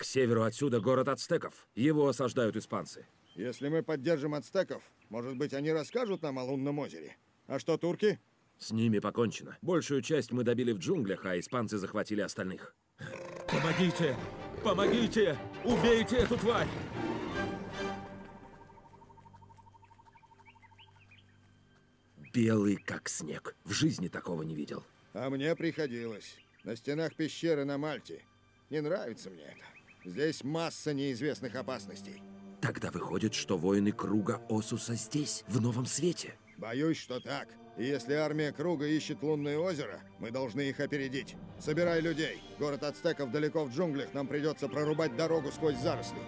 К северу отсюда город ацтеков. Его осаждают испанцы. Если мы поддержим ацтеков, может быть, они расскажут нам о лунном озере. А что турки? С ними покончено. Большую часть мы добили в джунглях, а испанцы захватили остальных. Помогите! Помогите! Убейте эту тварь! Белый как снег. В жизни такого не видел. А мне приходилось. На стенах пещеры на Мальте. Не нравится мне это. Здесь масса неизвестных опасностей. Тогда выходит, что воины круга Осуса здесь, в Новом Свете. Боюсь, что так. И если армия круга ищет лунное озеро, мы должны их опередить. Собирай людей. Город ацтеков далеко в джунглях, нам придется прорубать дорогу сквозь заросли.